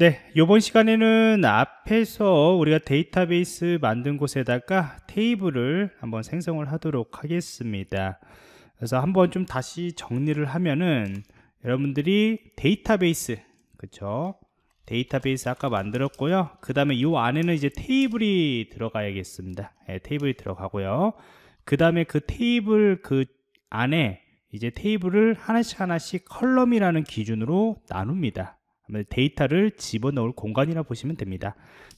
네, 이번 시간에는 앞에서 우리가 데이터베이스 만든 곳에다가 테이블을 한번 생성을 하도록 하겠습니다. 그래서 한번 좀 다시 정리를 하면은 여러분들이 데이터베이스, 그쵸? 데이터베이스 아까 만들었고요. 그 다음에 이 안에는 이제 테이블이 들어가야겠습니다. 네, 테이블이 들어가고요. 그 다음에 그 테이블 그 안에 이제 테이블을 하나씩 하나씩 column이라는 기준으로 나눕니다. 데이터를 집어넣을 공간이라 보시면 됩니다.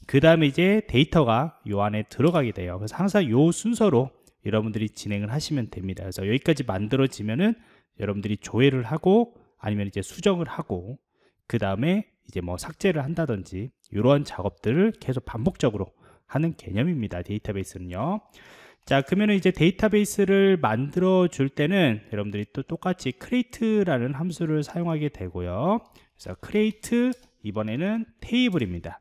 그 다음에 이제 데이터가 요 안에 들어가게 돼요. 그래서 항상 요 순서로 여러분들이 진행을 하시면 됩니다. 그래서 여기까지 만들어지면은 여러분들이 조회를 하고 아니면 이제 수정을 하고 그 다음에 이제 뭐 삭제를 한다든지 이러한 작업들을 계속 반복적으로 하는 개념입니다. 데이터베이스는요. 자 그러면 이제 데이터베이스를 만들어 줄 때는 여러분들이 또 똑같이 create라는 함수를 사용하게 되고요. 그래서 create 이번에는 테이블입니다.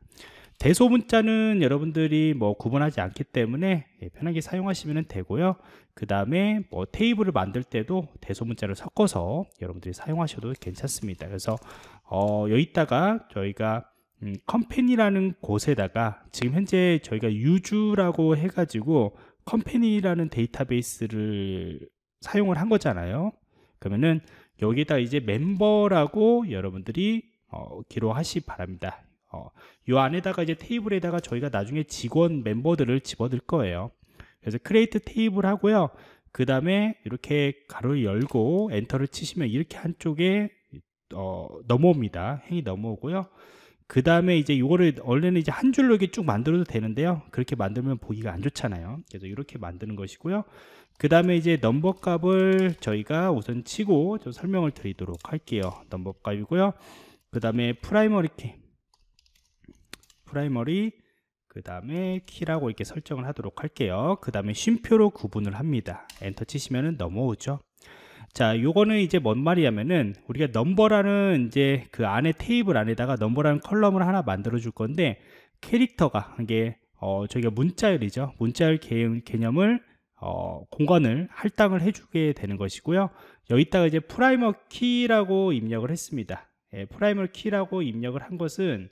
대소문자는 여러분들이 뭐 구분하지 않기 때문에 예, 편하게 사용하시면 되고요. 그 다음에 뭐 테이블을 만들 때도 대소문자를 섞어서 여러분들이 사용하셔도 괜찮습니다. 그래서 어, 여기다가 저희가 음, 컴퍼니라는 곳에다가 지금 현재 저희가 유주라고 해가지고 컴퍼니라는 데이터베이스를 사용을 한 거잖아요. 그러면은 여기다 이제 멤버라고 여러분들이 어, 기록하시 바랍니다. 어, 이 안에다가 이제 테이블에다가 저희가 나중에 직원 멤버들을 집어들 거예요. 그래서 create table 하고요. 그 다음에 이렇게 가로를 열고 enter를 치시면 이렇게 한쪽에 어, 넘어옵니다. 행이 넘어오고요 그 다음에 이제 이거를 원래는 이제 한 줄로 이렇게 쭉 만들어도 되는데요. 그렇게 만들면 보기가 안 좋잖아요. 그래서 이렇게 만드는 것이고요. 그 다음에 이제 넘버 값을 저희가 우선 치고 좀 설명을 드리도록 할게요. 넘버 값이고요. 그 다음에 primary key. Primary 그 다음에 key라고 이렇게 설정을 하도록 할게요. 그 다음에 쉼표로 구분을 합니다. 엔터 치시면 넘어오죠 자, 요거는 이제 뭔 말이냐면은 우리가 넘버라는 이제 그 안에 테이블 안에다가 넘버라는 column을 하나 만들어 줄 건데 캐릭터가 이게 어 저희가 문자열이죠. 문자열 개념을 어 공간을 할당을 해주게 되는 것이고요. 여기다가 이제 primary key라고 입력을 했습니다. 예, primary key라고 입력을 한 것은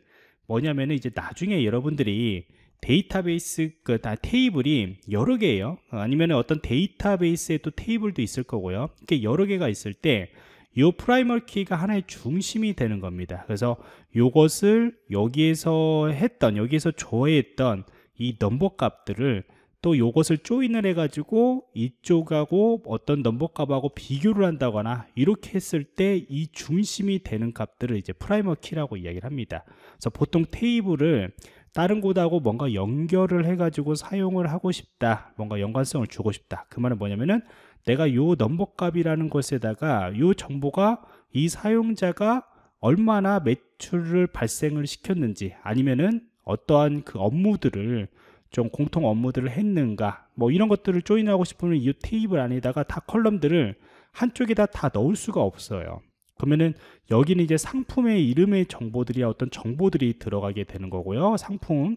뭐냐면은 이제 나중에 여러분들이 데이터베이스 그다 테이블이 여러 개예요. 아니면 어떤 데이터베이스에 또 테이블도 있을 거고요. 이렇게 여러 개가 있을 때 이 primary key가 하나의 중심이 되는 겁니다. 그래서 이것을 여기에서 했던 여기에서 조회했던 이 넘버 값들을 또 이것을 join을 해 가지고 이쪽하고 어떤 넘버 값하고 비교를 한다거나 이렇게 했을 때 이 중심이 되는 값들을 이제 primary key라고 이야기를 합니다. 그래서 보통 테이블을 다른 곳하고 뭔가 연결을 해가지고 사용을 하고 싶다 뭔가 연관성을 주고 싶다. 그 말은 뭐냐면은 내가 요 넘버 값이라는 것에다가 요 정보가 이 사용자가 얼마나 매출을 발생을 시켰는지 아니면은 어떠한 그 업무들을 좀 공통 업무들을 했는가 뭐 이런 것들을 조인하고 싶으면 이 테이블 안에다가 다 컬럼들을 한쪽에다 다 넣을 수가 없어요 그러면은 여기는 이제 상품의 이름의 정보들이 어떤 정보들이 들어가게 되는 거고요. 상품.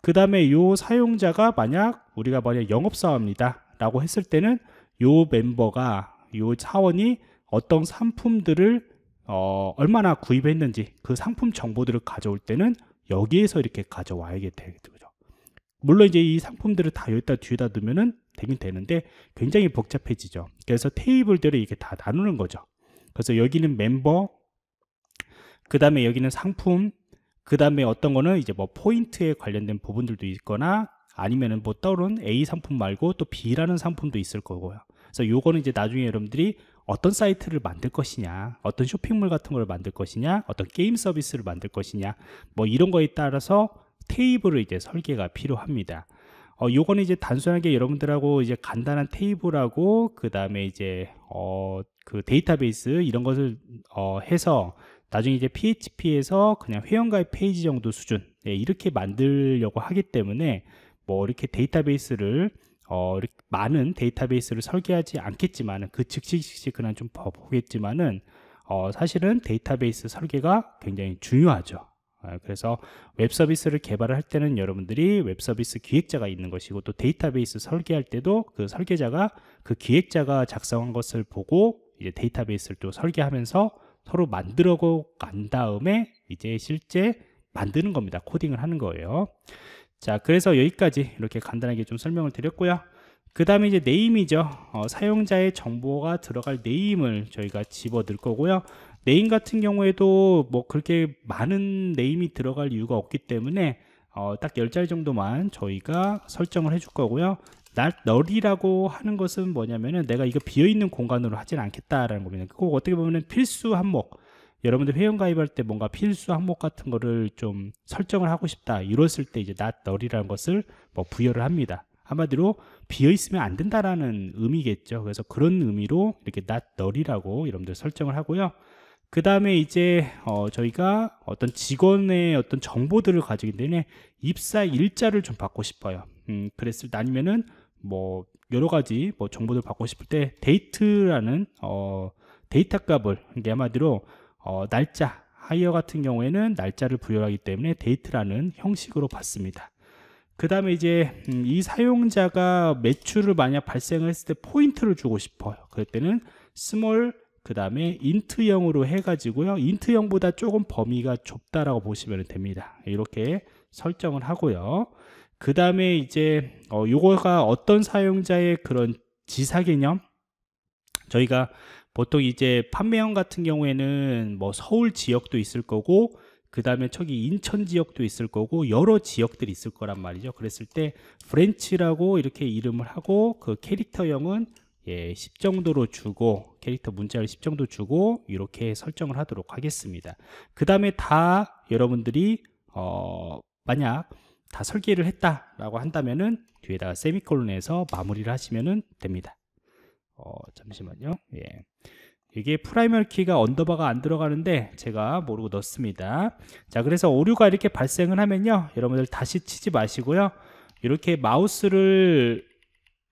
그 다음에 요 사용자가 만약 우리가 만약 영업사원입니다. 라고 했을 때는 요 멤버가 요 사원이 어떤 상품들을 어, 얼마나 구입했는지 그 상품 정보들을 가져올 때는 여기에서 이렇게 가져와야게 되죠. 물론 이제 이 상품들을 다 여기다 뒤에다 넣으면은 되긴 되는데 굉장히 복잡해지죠. 그래서 테이블들을 이렇게 다 나누는 거죠. 그래서 여기는 멤버 그 다음에 여기는 상품 그 다음에 어떤 거는 이제 뭐 포인트에 관련된 부분들도 있거나 아니면은 뭐 또 다른 A 상품 말고 또 B라는 상품도 있을 거고요. 그래서 요거는 이제 나중에 여러분들이 어떤 사이트를 만들 것이냐 어떤 쇼핑몰 같은 걸 만들 것이냐 어떤 게임 서비스를 만들 것이냐 뭐 이런 거에 따라서 테이블을 이제 설계가 필요합니다 어, 요거는 이제 단순하게 여러분들하고 이제 간단한 테이블하고 그 다음에 이제 어, 그 데이터베이스 이런 것을 어, 해서 나중에 이제 PHP에서 그냥 회원가입 페이지 정도 수준 예, 이렇게 만들려고 하기 때문에 뭐 이렇게 데이터베이스를 어, 이렇게 많은 데이터베이스를 설계하지 않겠지만은 그 즉시 즉시 그냥 좀 보겠지만은 어, 사실은 데이터베이스 설계가 굉장히 중요하죠. 아, 그래서 웹 서비스를 개발을 할 때는 여러분들이 웹 서비스 기획자가 있는 것이고 또 데이터베이스 설계할 때도 그 설계자가 그 기획자가 작성한 것을 보고 이제 데이터베이스를 또 설계하면서 서로 만들어고 간 다음에 이제 실제 만드는 겁니다. 코딩을 하는 거예요. 자, 그래서 여기까지 이렇게 간단하게 좀 설명을 드렸고요. 그 다음에 이제 name이죠. 어, 사용자의 정보가 들어갈 name을 저희가 집어 넣을 거고요. name 같은 경우에도 뭐 그렇게 많은 name이 들어갈 이유가 없기 때문에 어, 딱 10자리 정도만 저희가 설정을 해줄 거고요. not null이라고 하는 것은 뭐냐면은 내가 이거 비어있는 공간으로 하진 않겠다라는 겁니다. 꼭 어떻게 보면 필수 항목 여러분들 회원 가입할 때 뭔가 필수 항목 같은 거를 좀 설정을 하고 싶다 이랬을 때 이제 not null이라는 것을 뭐 부여를 합니다. 한마디로 비어 있으면 안 된다라는 의미겠죠. 그래서 그런 의미로 이렇게 not null이라고 여러분들 설정을 하고요. 그 다음에 이제 어 저희가 어떤 직원의 어떤 정보들을 가지기 때문에 입사 일자를 좀 받고 싶어요. 음, 그랬을 때 아니면은 뭐 여러 가지 뭐 정보들 받고 싶을 때 date라는 어 데이터 값을 이게 한마디로 어 날짜 하이어 같은 경우에는 날짜를 부여하기 때문에 date라는 형식으로 받습니다. 그 다음에 이제 음, 이 사용자가 매출을 만약 발생을 했을 때 포인트를 주고 싶어요. 그럴 때는 small 그 다음에 int형으로 해가지고요. int형보다 조금 범위가 좁다라고 보시면 됩니다. 이렇게 설정을 하고요. 그 다음에 이제 어, 요거가 어떤 사용자의 그런 지사 개념 저희가 보통 이제 판매형 같은 경우에는 뭐 서울 지역도 있을 거고 그 다음에 저기 인천 지역도 있을 거고 여러 지역들이 있을 거란 말이죠 그랬을 때 branch라고 이렇게 이름을 하고 그 캐릭터형은 예, 10 정도로 주고 캐릭터 문자를 10 정도 주고 이렇게 설정을 하도록 하겠습니다 그 다음에 다 여러분들이 어, 만약 다 설계를 했다 라고 한다면은 뒤에다가 세미콜론에서 마무리를 하시면 됩니다. 어, 잠시만요. 예. 이게 primary key가 underbar가 안 들어가는데 제가 모르고 넣습니다. 자, 그래서 오류가 이렇게 발생을 하면요. 여러분들 다시 치지 마시고요. 이렇게 마우스를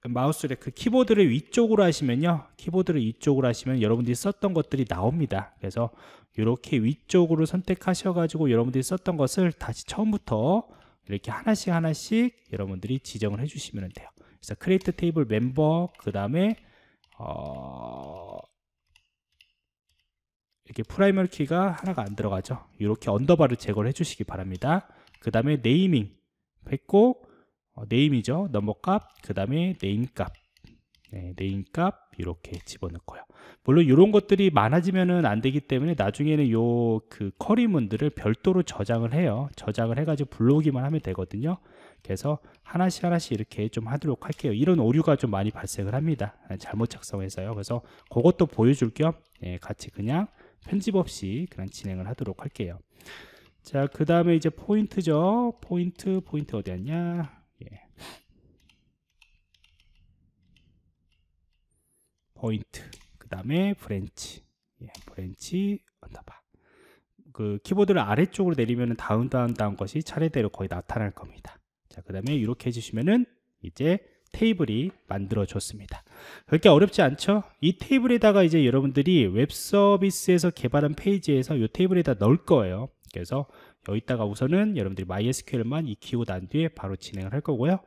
마우스를 그 키보드를 위쪽으로 하시면요. 키보드를 위쪽으로 하시면 여러분들이 썼던 것들이 나옵니다. 그래서 이렇게 위쪽으로 선택하셔 가지고 여러분들이 썼던 것을 다시 처음부터 이렇게 하나씩 하나씩 여러분들이 지정을 해 주시면 돼요. 그래서 create table member 그 다음에 어... 이렇게 primary key가 하나가 안 들어가죠. 이렇게 underbar를 제거를 해 주시기 바랍니다. 그 다음에 네이밍 했고 어, name이죠. 넘버값 그 다음에 name값 네, name값 이렇게 집어넣고요. 물론 이런 것들이 많아지면은 안 되기 때문에 나중에는 요 그 query문들을 별도로 저장을 해요. 저장을 해가지고 불러오기만 하면 되거든요. 그래서 하나씩 하나씩 이렇게 좀 하도록 할게요. 이런 오류가 좀 많이 발생을 합니다. 아, 잘못 작성해서요. 그래서 그것도 보여줄 겸 예, 같이 그냥 편집 없이 그냥 진행을 하도록 할게요. 자, 그 다음에 이제 포인트죠. 포인트, 포인트 어디였냐? 예. 포인트 그 다음에 branch. 예, branch underbar. 그 키보드를 아래쪽으로 내리면 다음 다음 다음 것이 차례대로 거의 나타날 겁니다. 자 그 다음에 이렇게 해주시면은 이제 테이블이 만들어졌습니다. 그렇게 어렵지 않죠? 이 테이블에다가 이제 여러분들이 웹 서비스에서 개발한 페이지에서 이 테이블에다 넣을 거예요. 그래서 여기다가 우선은 여러분들이 MySQL만 익히고 난 뒤에 바로 진행을 할 거고요.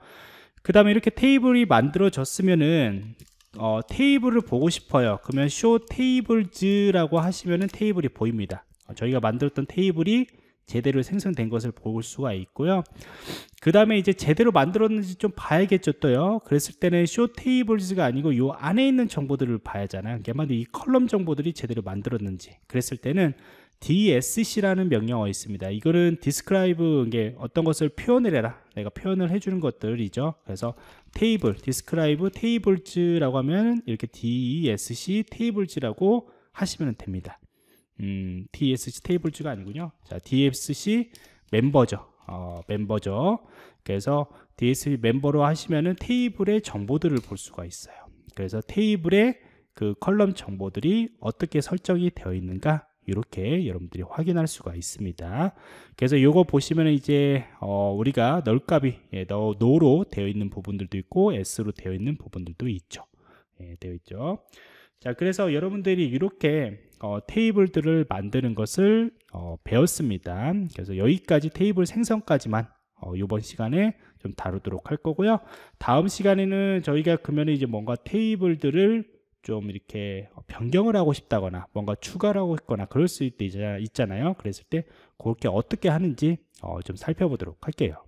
그 다음에 이렇게 테이블이 만들어졌으면은 어, 테이블을 보고 싶어요. 그러면 show tables라고 하시면은 테이블이 보입니다. 어, 저희가 만들었던 테이블이 제대로 생성된 것을 볼 수가 있고요. 그 다음에 이제 제대로 만들었는지 좀 봐야겠죠 또요. 그랬을 때는 show tables가 아니고 요 안에 있는 정보들을 봐야잖아요. 그러니까 이 컬럼 정보들이 제대로 만들었는지. 그랬을 때는 DSC라는 명령어 있습니다. 이거는 describe 이게 어떤 것을 표현을 해라. 내가 표현을 해주는 것들이죠. 그래서 테이블, describe tables라고 하면 이렇게 DESC tables라고 하시면 됩니다. 음, DSC tables가 아니군요. 자, DSC 멤버죠. 어, 멤버죠. 그래서 DSC 멤버로 하시면은 테이블의 정보들을 볼 수가 있어요. 그래서 테이블의 그 컬럼 정보들이 어떻게 설정이 되어 있는가 이렇게 여러분들이 확인할 수가 있습니다. 그래서 이거 보시면 이제 어 우리가 널값이 예, 노로 되어 있는 부분들도 있고 S로 되어 있는 부분들도 있죠. 예, 되어 있죠. 자, 그래서 여러분들이 이렇게 어, 테이블들을 만드는 것을 어, 배웠습니다. 그래서 여기까지 테이블 생성까지만 어, 이번 시간에 좀 다루도록 할 거고요. 다음 시간에는 저희가 그러면 이제 뭔가 테이블들을 좀 이렇게 변경을 하고 싶다거나 뭔가 추가를 하고 싶거나 그럴 수 있잖아요. 그랬을 때 그렇게 어떻게 하는지 어, 좀 살펴보도록 할게요.